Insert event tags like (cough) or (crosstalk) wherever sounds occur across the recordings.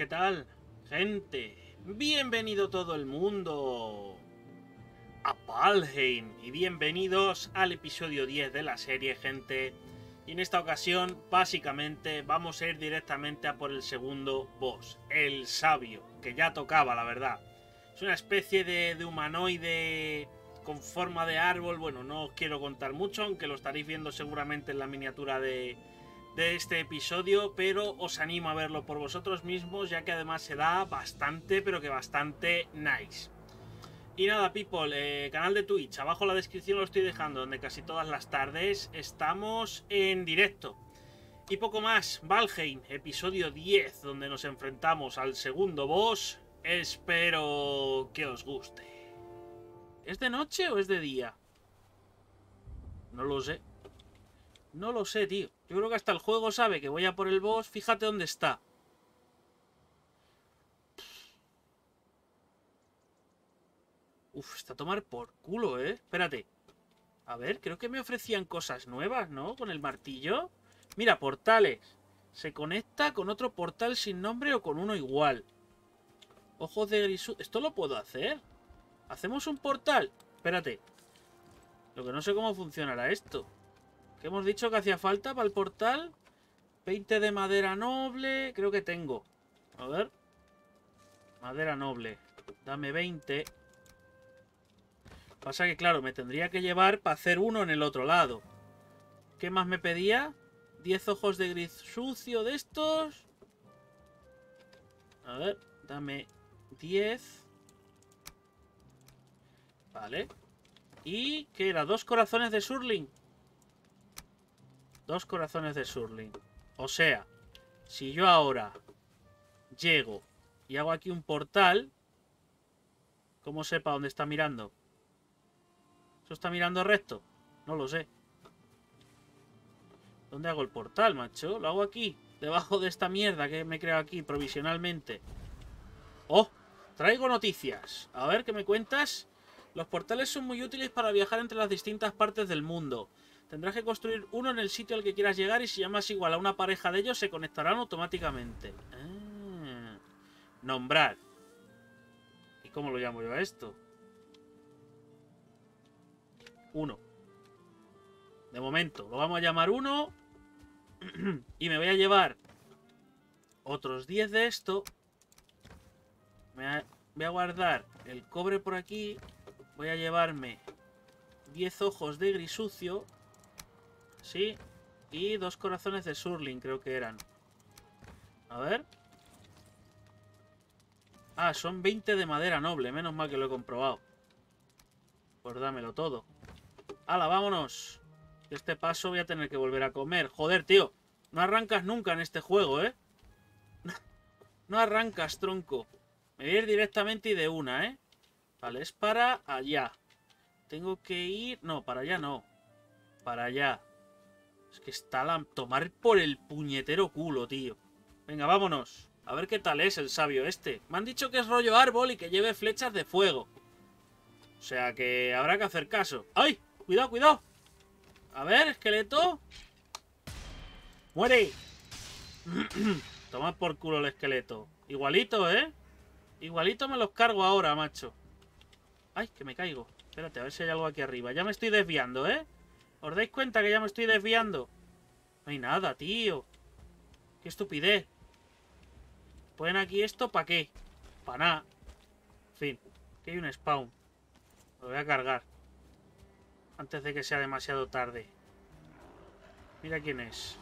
¿Qué tal, gente? Bienvenido todo el mundo a Valheim y bienvenidos al episodio 10 de la serie, gente. Y en esta ocasión, básicamente, vamos a ir directamente a por el segundo boss, el sabio, que ya tocaba, la verdad. Es una especie de, de humanoide con forma de árbol. Bueno, no os quiero contar mucho, aunque lo estaréis viendo seguramente en la miniatura de, de este episodio, pero os animo a verlo por vosotros mismos, ya que además se da bastante, pero que bastante nice. Y nada, people, eh, canal de Twitch, abajo en la descripción lo estoy dejando, donde casi todas las tardes estamos en directo. Y poco más, Valheim, episodio 10, donde nos enfrentamos al segundo boss. Espero que os guste. ¿Es de noche o es de día? No lo sé. No lo sé, tío. Yo creo que hasta el juego sabe que voy a por el boss. Fíjate dónde está. Uf, está a tomar por culo, ¿eh? Espérate. A ver, creo que me ofrecían cosas nuevas, ¿no? Con el martillo. Mira, portales. Se conecta con otro portal sin nombre o con uno igual. Ojos de grisú. ¿Esto lo puedo hacer? ¿Hacemos un portal? Espérate. Lo que no sé cómo funcionará esto. ¿Qué hemos dicho que hacía falta para el portal? 20 de madera noble. Creo que tengo. A ver. Madera noble. Dame 20. Pasa que, claro, me tendría que llevar para hacer uno en el otro lado. ¿Qué más me pedía? 10 ojos de gris sucio de estos. A ver, dame 10. Vale. ¿Y qué era? Dos corazones de Surling. Dos corazones de Surling. O sea, si yo ahora llego y hago aquí un portal, ¿cómo sepa dónde está mirando? ¿Eso está mirando recto? No lo sé. ¿Dónde hago el portal, macho? Lo hago aquí, debajo de esta mierda que me creo aquí provisionalmente. ¡Oh! Traigo noticias. A ver, ¿qué me cuentas? Los portales son muy útiles para viajar entre las distintas partes del mundo. Tendrás que construir uno en el sitio al que quieras llegar y si llamas igual a una pareja de ellos se conectarán automáticamente. Ah, nombrar. ¿Y cómo lo llamo yo a esto? Uno. De momento, lo vamos a llamar uno. (clears throat) y me voy a llevar otros 10 de esto. Me voy a guardar el cobre por aquí. Voy a llevarme 10 ojos de gris sucio. Sí. Y dos corazones de Surling, creo que eran. A ver. Ah, son 20 de madera noble. Menos mal que lo he comprobado. Pues dámelo todo. ¡Hala, vámonos! Este paso voy a tener que volver a comer. Joder, tío. No arrancas nunca en este juego, ¿eh? (laughs) No arrancas, tronco. Me voy a ir directamente y de una, ¿eh? Vale, es para allá. Tengo que ir... No, para allá no. Para allá. Es que está la... Tomar por el puñetero culo, tío. Venga, vámonos. A ver qué tal es el sabio este. Me han dicho que es rollo árbol y que lleve flechas de fuego. O sea que habrá que hacer caso. ¡Ay! Cuidado, cuidado. A ver, esqueleto. ¡Muere! (clears throat) Toma por culo el esqueleto. Igualito, ¿eh? Igualito me los cargo ahora, macho. ¡Ay, que me caigo! Espérate, a ver si hay algo aquí arriba. Ya me estoy desviando, ¿eh? ¿Os dais cuenta que ya me estoy desviando? No hay nada, tío. Qué estupidez. Ponen aquí esto, ¿para qué? Para nada. En fin, aquí hay un spawn. Lo voy a cargar. Antes de que sea demasiado tarde. Mira quién es.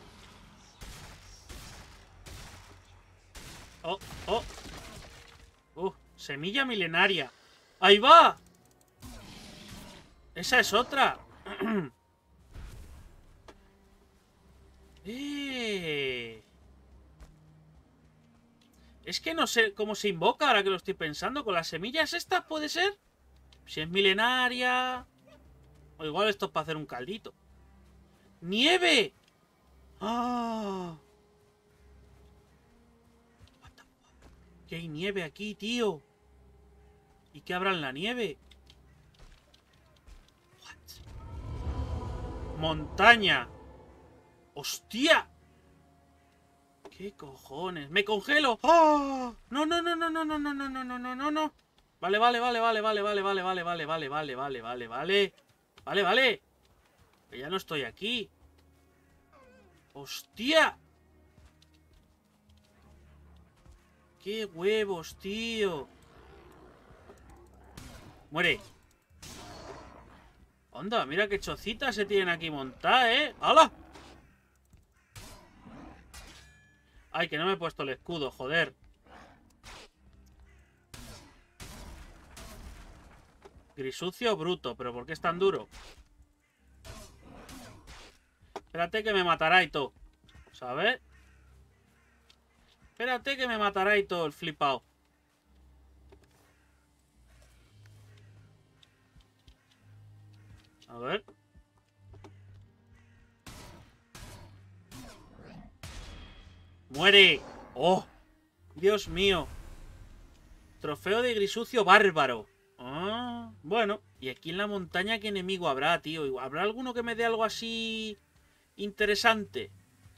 Oh, oh. Uh, semilla milenaria. ¡Ahí va! Esa es otra. (clears throat) ¡Eh! Es que no sé cómo se invoca ahora que lo estoy pensando. ¿Con las semillas estas puede ser? Si es milenaria... O igual esto es para hacer un caldito. ¡Nieve! ¡Ah! ¿Qué hay nieve aquí, tío? ¿Y qué habrá en la nieve? Montaña. ¡Hostia! ¿Qué cojones? ¡Me congelo! ¡Ah! No, no, no, no, no, no, no, no, no, no, no, no, no. Vale, vale, vale, vale, vale, vale, vale, vale, vale, vale, vale, vale, vale, vale. Vale, vale. Que ya no estoy aquí. ¡Hostia! ¡Qué huevos, tío! Muere. Onda, mira qué chocitas se tienen aquí montadas, ¿eh? ¡Hala! Ay, que no me he puesto el escudo, joder. Grisucio bruto, pero ¿por qué es tan duro? Espérate que me matará y todo. ¿Sabes? Espérate que me matará y todo el flipado. A ver. ¡Muere! ¡Oh! Dios mío. Trofeo de grisucio bárbaro. Ah, bueno. ¿Y aquí en la montaña qué enemigo habrá, tío? ¿Habrá alguno que me dé algo así interesante?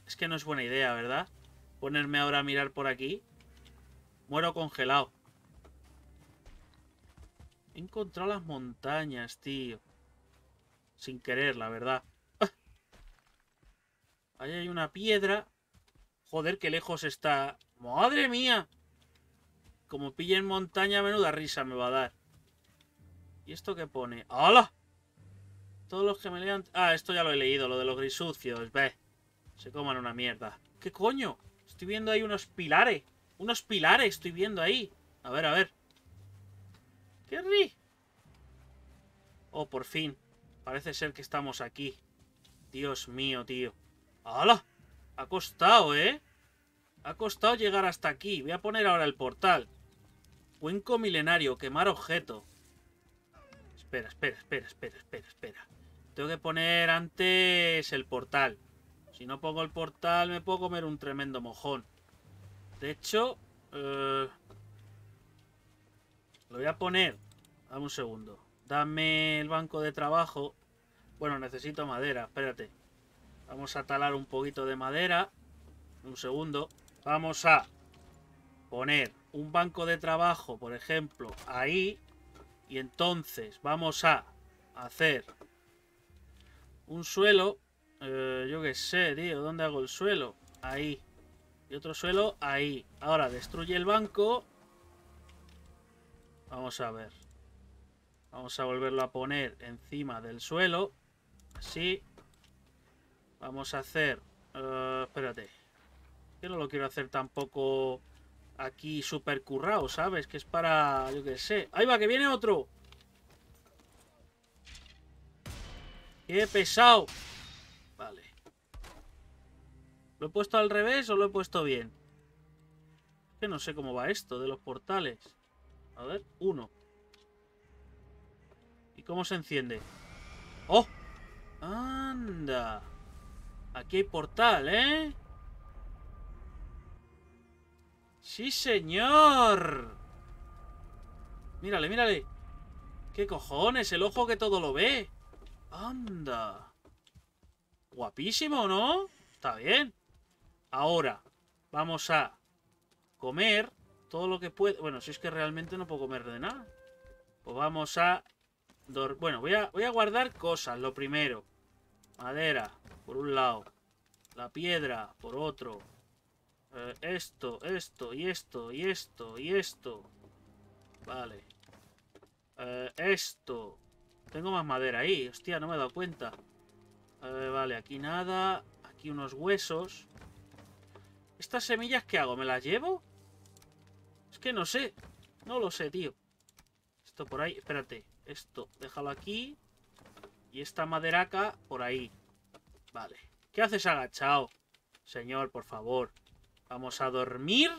Es que no es buena idea, ¿verdad? Ponerme ahora a mirar por aquí. Muero congelado. He encontrado las montañas, tío. Sin querer, la verdad. Ahí hay una piedra. Joder, qué lejos está. ¡Madre mía! Como pille en montaña, menuda risa me va a dar. ¿Y esto qué pone? ¡Hala! Todos los que me lean... Ah, esto ya lo he leído, lo de los grisucios. Ve. Se coman una mierda. ¿Qué coño? Estoy viendo ahí unos pilares. Unos pilares estoy viendo ahí. A ver, a ver. ¿Qué ri? Oh, por fin. Parece ser que estamos aquí. Dios mío, tío. ¡Hala! Ha costado, ¿eh? Ha costado llegar hasta aquí. Voy a poner ahora el portal. Cuenco milenario. Quemar objeto. Espera, espera, espera, espera, espera, espera. Tengo que poner antes el portal. Si no pongo el portal me puedo comer un tremendo mojón. De hecho... Eh, lo voy a poner. Dame un segundo. Dame el banco de trabajo. Bueno, necesito madera. Espérate. Vamos a talar un poquito de madera. Un segundo. Vamos a poner un banco de trabajo, por ejemplo, ahí. Y entonces vamos a hacer un suelo. Eh, yo qué sé, tío. ¿Dónde hago el suelo? Ahí. Y otro suelo ahí. Ahora destruye el banco. Vamos a ver. Vamos a volverlo a poner encima del suelo. Así. Vamos a hacer... Uh, espérate. Yo no lo quiero hacer tampoco aquí super currado, ¿sabes? Que es para... Yo qué sé. ¡Ahí va, que viene otro! ¡Qué pesado! Vale. ¿Lo he puesto al revés o lo he puesto bien? que no sé cómo va esto de los portales. A ver, uno. ¿Y cómo se enciende? ¡Oh! ¡Anda! Aquí hay portal, ¿eh? ¡Sí, señor! Mírale, mírale. ¿Qué cojones? El ojo que todo lo ve. ¡Anda! Guapísimo, ¿no? Está bien. Ahora, vamos a comer todo lo que puede... Bueno, si es que realmente no puedo comer de nada. Pues vamos a... Bueno, voy a, voy a guardar cosas, lo primero. Madera, por un lado. La piedra, por otro. Eh, esto, esto, y esto, y esto, y esto. Vale. Eh, esto. Tengo más madera ahí. Hostia, no me he dado cuenta. Eh, vale, aquí nada. Aquí unos huesos. ¿Estas semillas qué hago? ¿Me las llevo? Es que no sé. No lo sé, tío. Esto por ahí. Espérate. Esto, déjalo aquí. Y esta maderaca por ahí. Vale. ¿Qué haces agachado? Señor, por favor. Vamos a dormir.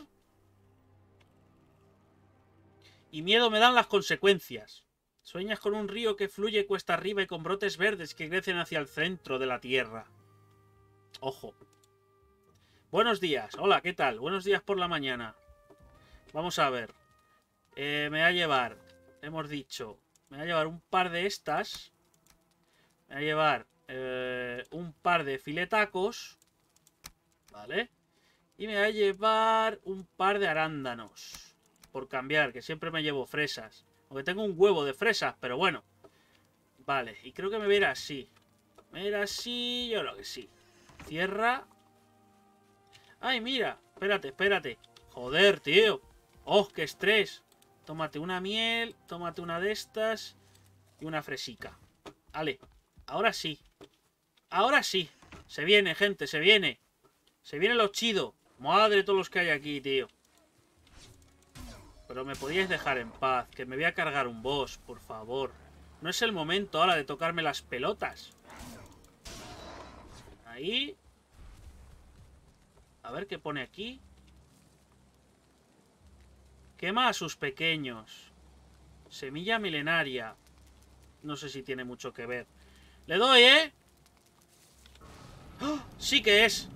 Y miedo me dan las consecuencias. Sueñas con un río que fluye cuesta arriba y con brotes verdes que crecen hacia el centro de la tierra. Ojo. Buenos días. Hola, ¿qué tal? Buenos días por la mañana. Vamos a ver. Eh, me va a llevar, hemos dicho, me va a llevar un par de estas. Va a llevar eh, un par de filetacos. ¿Vale? Y me voy a llevar un par de arándanos. Por cambiar, que siempre me llevo fresas. Aunque tengo un huevo de fresas, pero bueno. Vale, y creo que me voy a ir así. Me voy a ir así, yo creo que sí. Cierra. ¡Ay, mira! Espérate, espérate. Joder, tío. ¡Oh, qué estrés! Tómate una miel, tómate una de estas y una fresica. Vale, ahora sí. Ahora sí. Se viene, gente, se viene. Se viene lo chido. Madre de todos los que hay aquí, tío. Pero me podíais dejar en paz, que me voy a cargar un boss, por favor. No es el momento ahora de tocarme las pelotas. Ahí. A ver qué pone aquí. Quema a sus pequeños. Semilla milenaria. No sé si tiene mucho que ver. Le doy, ¿eh? ¡Oh! Sí que es.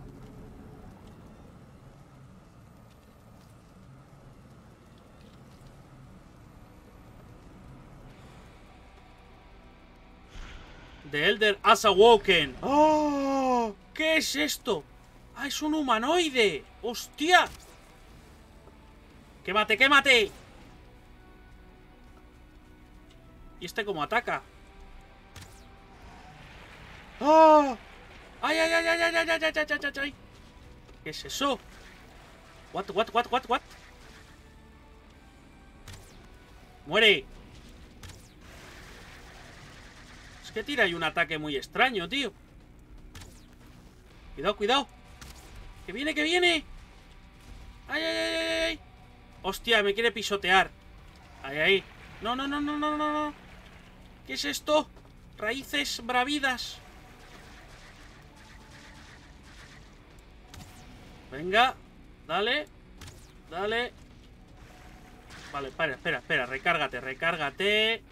The Elder has awoken. ¡Oh! ¿Qué es esto? ¡Ah, es un humanoide! ¡Hostia! ¡Quémate, quémate! ¿Y este cómo ataca? ¡Ah! ¡Ay, ay, ay, ay, ay, ay, ay, ay, ay, ay, ay! ¿Qué es eso? What, what, what, what, what? ¡Muere! Es que tira ahí un ataque muy extraño, tío. Cuidado, cuidado. ¡Que viene, que viene! ¡Ay, ay, ay, ay! ay! ¡Hostia, me quiere pisotear! ¡Ay, ay! ¡No, no, no, no, no, no! no! ¿Qué es esto? Raíces bravidas. Venga, dale, dale. Vale, espera, espera, espera, recárgate, recárgate.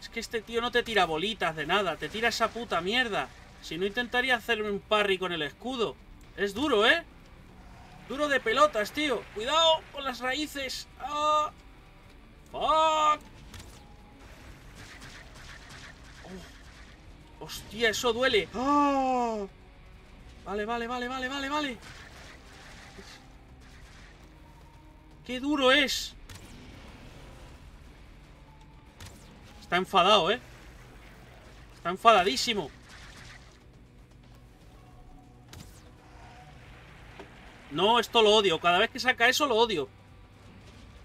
Es que este tío no te tira bolitas de nada, te tira esa puta mierda. Si no intentaría hacerme un parry con el escudo. Es duro, ¿eh? Duro de pelotas, tío. Cuidado con las raíces. ¡Ah! ¡Fuck! Oh. ¡Hostia, eso duele! ¡Ah! Vale, vale, vale, vale, vale, vale. ¡Qué duro es! Está enfadado, ¿eh? Está enfadadísimo. No, esto lo odio. Cada vez que saca eso lo odio.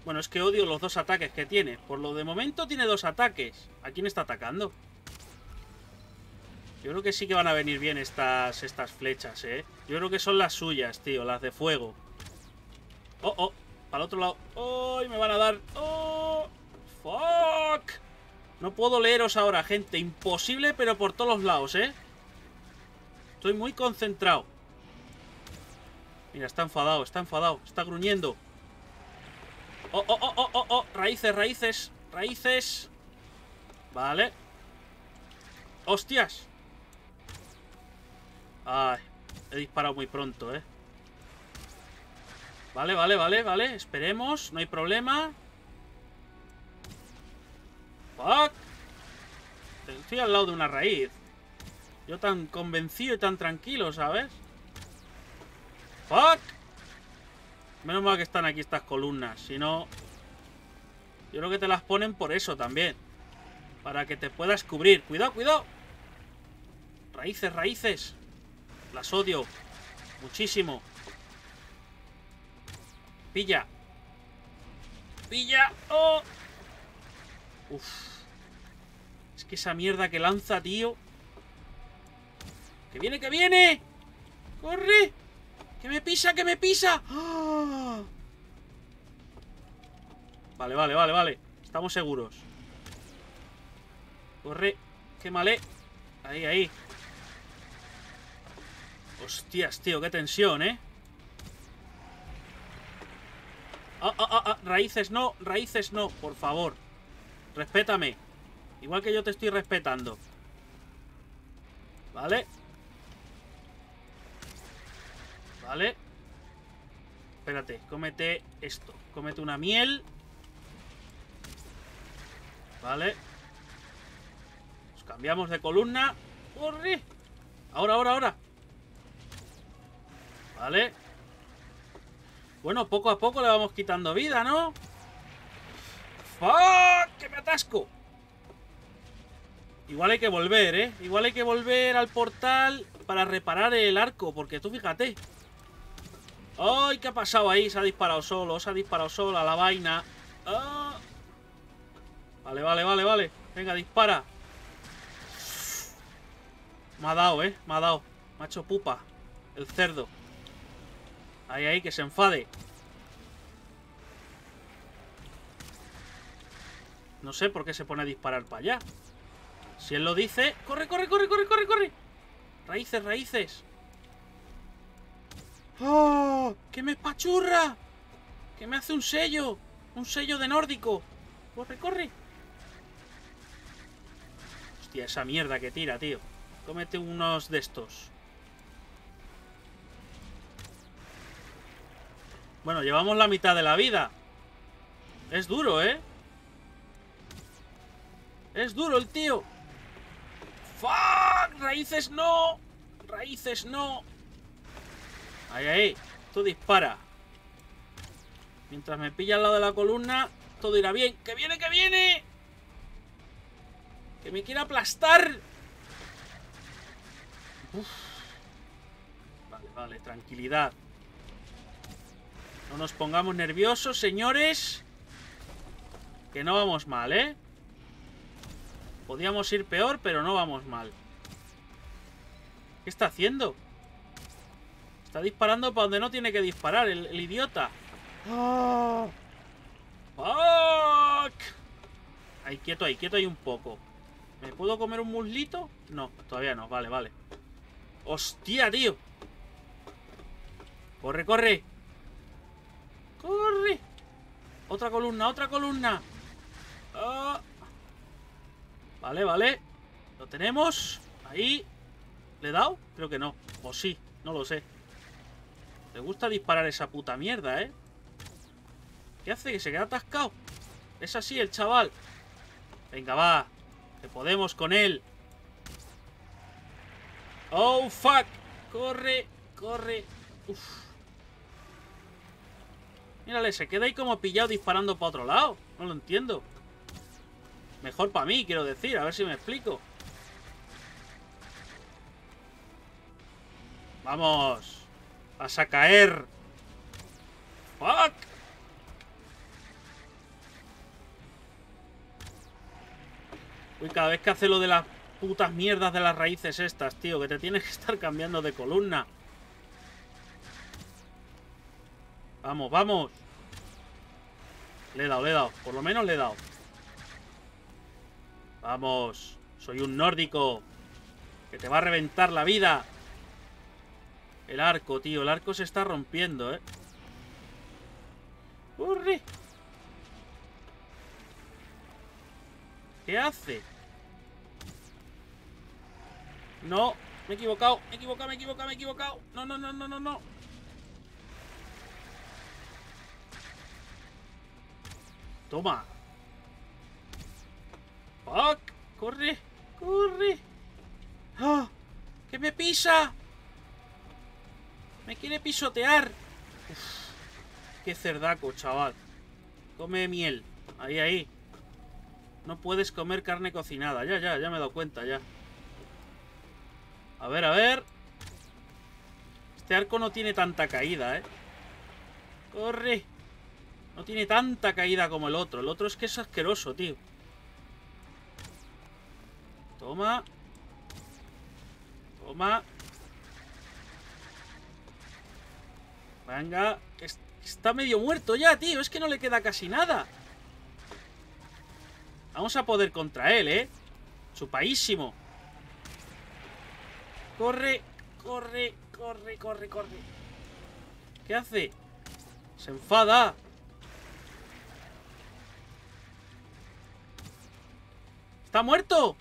Bueno, es que odio los dos ataques que tiene. Por lo de momento tiene dos ataques. ¿A quién está atacando? Yo creo que sí que van a venir bien estas, estas flechas, ¿eh? Yo creo que son las suyas, tío, las de fuego. Oh, oh, para el otro lado. ¡Oh! me van a dar. ¡Oh! ¡Fuck! No puedo leeros ahora, gente. Imposible, pero por todos los lados, ¿eh? Estoy muy concentrado. Mira, está enfadado, está enfadado, está gruñendo. Oh, oh, oh, oh, oh, oh. Raíces, raíces, raíces. Vale. ¡Hostias! Ay, he disparado muy pronto, ¿eh? Vale, vale, vale, vale. Esperemos, no hay problema. Fuck. Estoy al lado de una raíz. Yo tan convencido y tan tranquilo, ¿sabes? Fuck. Menos mal que están aquí estas columnas. Si no... Yo creo que te las ponen por eso también. Para que te puedas cubrir. Cuidado, cuidado. Raíces, raíces. Las odio. Muchísimo. Pilla. Pilla. ¡Oh! Es que esa mierda que lanza, tío. ¡Que viene, que viene! ¡Corre! ¡Que me pisa, que me pisa! ¡Ah! Vale, vale, vale, vale. Estamos seguros. Corre. Quémale. Ahí, ahí. Hostias, tío, qué tensión, ¿eh? Ah, ah, ah, ah, raíces no, raíces no, por favor. Respétame. Igual que yo te estoy respetando. Vale. Vale. Espérate, cómete esto. Cómete una miel. Vale. Nos cambiamos de columna. ¡Corre! Ahora, ahora, ahora. Vale. Bueno, poco a poco le vamos quitando vida, ¿no? ¡Fuck! ¡Que me atasco! Igual hay que volver, ¿eh? Igual hay que volver al portal para reparar el arco, porque tú fíjate. ¡Ay! ¿Qué ha pasado ahí? Se ha disparado solo, se ha disparado solo a la vaina. ¡Ah! Vale, vale, vale, vale. Venga, dispara. Me ha dado, ¿eh? Me ha dado. Macho pupa. El cerdo. Ahí, ahí, que se enfade. No sé por qué se pone a disparar para allá. Si él lo dice... ¡Corre, corre, corre, corre, corre, corre! Raíces, raíces. ¡Oh! ¡Que me espachurra! ¡Que me hace un sello! ¡Un sello de nórdico! ¡Corre, corre! Hostia, esa mierda que tira, tío. Cómete unos de estos. Bueno, llevamos la mitad de la vida. Es duro, ¿eh? Es duro el tío. ¡Fuck! ¡Raíces no! ¡Raíces no! Ahí, ahí. Tú dispara. Mientras me pilla al lado de la columna, todo irá bien. ¡Que viene, que viene! ¡Que me quiere aplastar! Vale, vale, tranquilidad. No nos pongamos nerviosos, señores. Que no vamos mal, ¿eh? Podíamos ir peor, pero no vamos mal. ¿Qué está haciendo? Está disparando para donde no tiene que disparar, el, idiota. ¡Oh! ¡Fuck! Ahí, quieto ahí, quieto ahí un poco. ¿Me puedo comer un muslito? No, todavía no, vale, vale. ¡Hostia, tío! ¡Corre, corre! ¡Corre! Otra columna, otra columna. Ah. Vale, vale. Lo tenemos. Ahí. ¿Le he dado? Creo que no. O sí, no lo sé. Le gusta disparar esa puta mierda, ¿eh? ¿Qué hace? Que se queda atascado. Es así el chaval. Venga, va. Que podemos con él. Oh, fuck. Corre, corre. Uf. Mírale, se queda ahí como pillado disparando para otro lado. No lo entiendo. Mejor para mí, quiero decir. A ver si me explico. Vamos. Vas a caer. Fuck. Uy, cada vez que hace lo de las putas mierdas de las raíces estas, tío. Que te tienes que estar cambiando de columna. Vamos, vamos. Le he dado, le he dado. Por lo menos le he dado. Vamos. Soy un nórdico. Que te va a reventar la vida. El arco, tío. El arco se está rompiendo, ¿eh? ¡Corre! ¿Qué hace? No, me he equivocado, me he equivocado, me he equivocado, me he equivocado. No, no, no, no, no, no. Toma. ¡Fuck! ¡Corre! ¡Corre! ¡Ah! ¡Que me pisa! ¡Me quiere pisotear! ¡Qué cerdaco, chaval! Come miel. Ahí, ahí. No puedes comer carne cocinada. Ya, ya, ya me he dado cuenta, ya. A ver, a ver. Este arco no tiene tanta caída, ¿eh? ¡Corre! No tiene tanta caída como el otro. El otro es que es asqueroso, tío. Toma. Toma. Venga. Está medio muerto ya, tío. Es que no le queda casi nada. Vamos a poder contra él, ¿eh? Chupaísimo. Corre, corre, corre, corre, corre. ¿Qué hace? Se enfada. ¡Está muerto!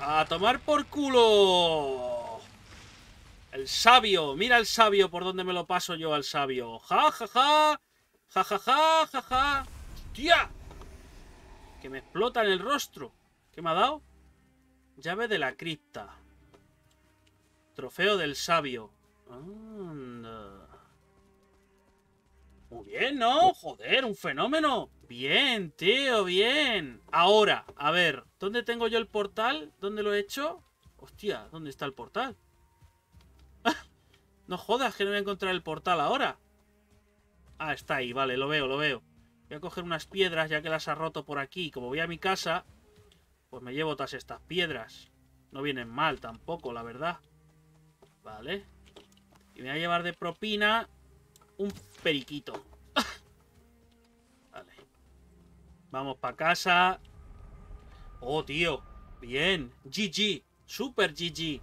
¡A tomar por culo! El sabio. Mira el sabio por donde me lo paso yo al sabio. ¡Ja, ja, ja! ¡Ja, ja, ja, ja, ja! ¡Hostia! Que me explota en el rostro. ¿Qué me ha dado? Llave de la cripta. Trofeo del sabio. Muy bien, ¿no? Joder, un fenómeno. Bien, tío, bien. Ahora, a ver, ¿dónde tengo yo el portal? ¿Dónde lo he hecho? Hostia, ¿dónde está el portal? (laughs) no jodas que no voy a encontrar el portal ahora. Ah, está ahí, vale, lo veo, lo veo. Voy a coger unas piedras ya que las ha roto por aquí. Como voy a mi casa, pues me llevo todas estas piedras. No vienen mal tampoco, la verdad. Vale. Y me voy a llevar de propina un periquito. Vamos para casa. Oh, tío. Bien. GG. Super GG.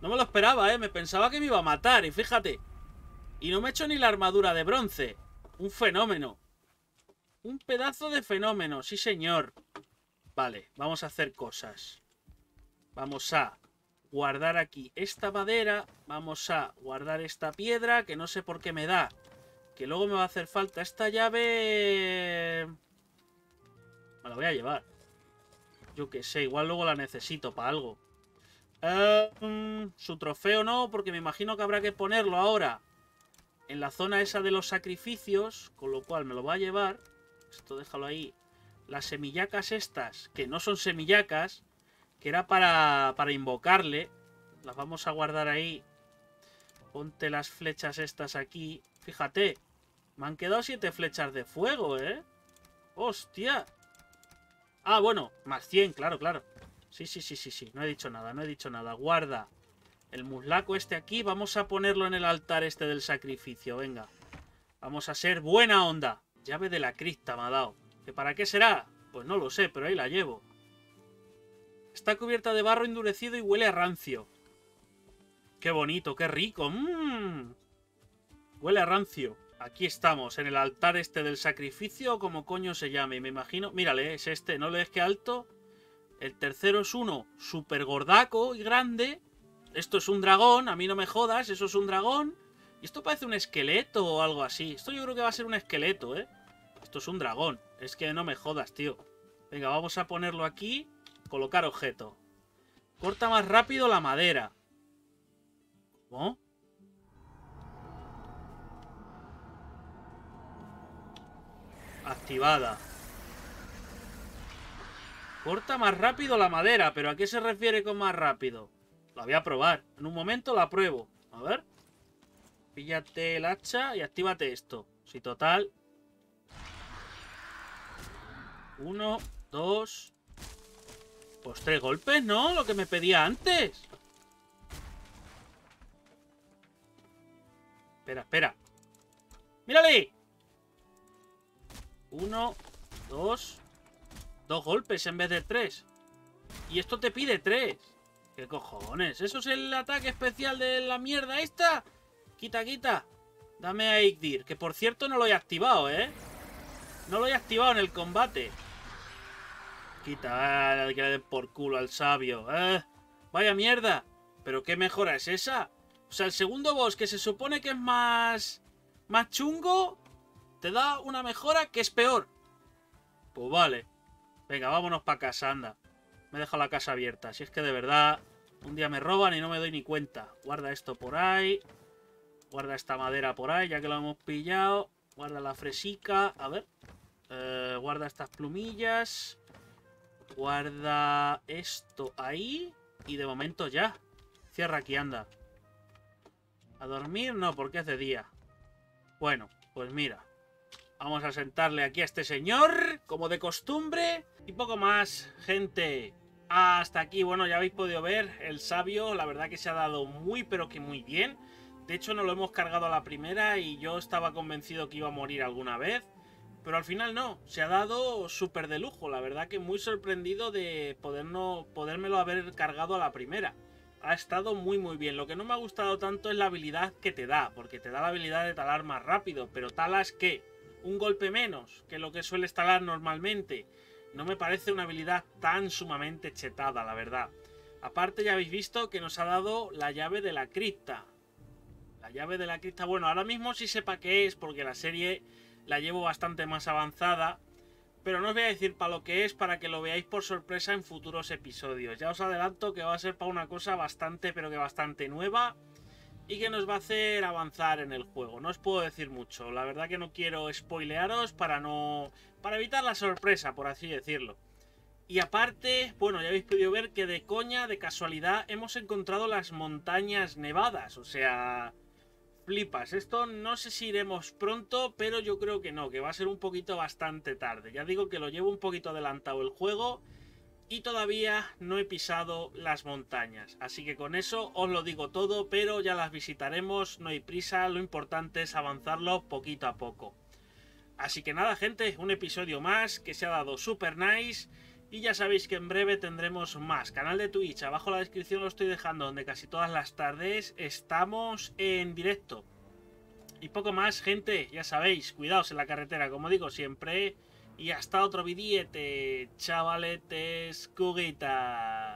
No me lo esperaba, ¿eh? Me pensaba que me iba a matar. Y fíjate. Y no me he hecho ni la armadura de bronce. Un fenómeno. Un pedazo de fenómeno. Sí, señor. Vale, vamos a hacer cosas. Vamos a guardar aquí esta madera. Vamos a guardar esta piedra, que no sé por qué me da. Que luego me va a hacer falta esta llave... La voy a llevar. Yo qué sé, igual luego la necesito para algo. Em, su trofeo no, porque me imagino que habrá que ponerlo ahora en la zona esa de los sacrificios, con lo cual me lo va a llevar. Esto déjalo ahí. Las semillacas estas, que no son semillacas, que era para, para invocarle. Las vamos a guardar ahí. Ponte las flechas estas aquí. Fíjate, me han quedado siete flechas de fuego, ¿eh? ¡Hostia! Ah, bueno, más 100, claro, claro. Sí, sí, sí, sí, sí. No he dicho nada, no he dicho nada. Guarda el muslaco este aquí. Vamos a ponerlo en el altar este del sacrificio, venga. Vamos a ser buena onda. Llave de la cripta me ha dado. ¿Que para qué será? Pues no lo sé, pero ahí la llevo. Está cubierta de barro endurecido y huele a rancio. Qué bonito, qué rico. Mmm. Huele a rancio. Aquí estamos, en el altar este del sacrificio, como coño se llame. Me imagino... Mírale, es este, ¿no le ves que alto? El tercero es uno súper gordaco y grande. Esto es un dragón, a mí no me jodas, eso es un dragón. Y esto parece un esqueleto o algo así. Esto yo creo que va a ser un esqueleto, ¿eh? Esto es un dragón. Es que no me jodas, tío. Venga, vamos a ponerlo aquí. Colocar objeto. Corta más rápido la madera. ¿Cómo? Activada. Corta más rápido la madera. ¿Pero a qué se refiere con más rápido? La voy a probar. En un momento la pruebo. A ver. Píllate el hacha y actívate esto. Si total. Uno, dos, pues tres golpes, ¿no? Lo que me pedía antes. Espera, espera. ¡Mírale! Uno, dos... Dos golpes en vez de tres. Y esto te pide tres. ¿Qué cojones? ¿Eso es el ataque especial de la mierda esta? Quita, quita. Dame a Igdir. Que por cierto no lo he activado, ¿eh? No lo he activado en el combate. Quita, que le den por culo al sabio. Eh, vaya mierda. ¿Pero qué mejora es esa? O sea, el segundo boss, que se supone que es más... Más chungo, te da una mejora que es peor. Pues vale. Venga, vámonos para casa, anda. Me deja la casa abierta. Si es que de verdad, un día me roban y no me doy ni cuenta. Guarda esto por ahí. Guarda esta madera por ahí, ya que lo hemos pillado. Guarda la fresica. A ver. Eh, guarda estas plumillas. Guarda esto ahí. Y de momento ya. Cierra aquí, anda. ¿A dormir? No, porque de día. Bueno, pues mira. Vamos a sentarle aquí a este señor, como de costumbre. Y poco más, gente. Hasta aquí, bueno, ya habéis podido ver, el sabio, la verdad que se ha dado muy, pero que muy bien. De hecho, no lo hemos cargado a la primera y yo estaba convencido que iba a morir alguna vez. Pero al final no, se ha dado súper de lujo, la verdad que muy sorprendido de poder no, podérmelo haber cargado a la primera. Ha estado muy muy bien, lo que no me ha gustado tanto es la habilidad que te da, porque te da la habilidad de talar más rápido, pero talas que un golpe menos que lo que suele talar normalmente. No me parece una habilidad tan sumamente chetada, la verdad. Aparte ya habéis visto que nos ha dado la llave de la cripta. La llave de la cripta, bueno, ahora mismo sí sepa qué es, porque la serie la llevo bastante más avanzada. Pero no os voy a decir para lo que es, para que lo veáis por sorpresa en futuros episodios. Ya os adelanto que va a ser para una cosa bastante, pero que bastante nueva. Y que nos va a hacer avanzar en el juego. No os puedo decir mucho, la verdad que no quiero spoilearos para no para evitar la sorpresa, por así decirlo. Y aparte, bueno, ya habéis podido ver que de coña, de casualidad, hemos encontrado las montañas nevadas, o sea, flipas. Esto no sé si iremos pronto, pero yo creo que no, que va a ser un poquito bastante tarde. Ya digo que lo llevo un poquito adelantado el juego y todavía no he pisado las montañas. Así que con eso os lo digo todo, pero ya las visitaremos, no hay prisa, lo importante es avanzarlo poquito a poco. Así que nada gente, un episodio más que se ha dado super nice. Y ya sabéis que en breve tendremos más. Canal de Twitch, abajo en la descripción lo estoy dejando, donde casi todas las tardes estamos en directo. Y poco más, gente, ya sabéis, cuidaos en la carretera, como digo siempre. Y hasta otro vidiete, chavaletes, cuguitas.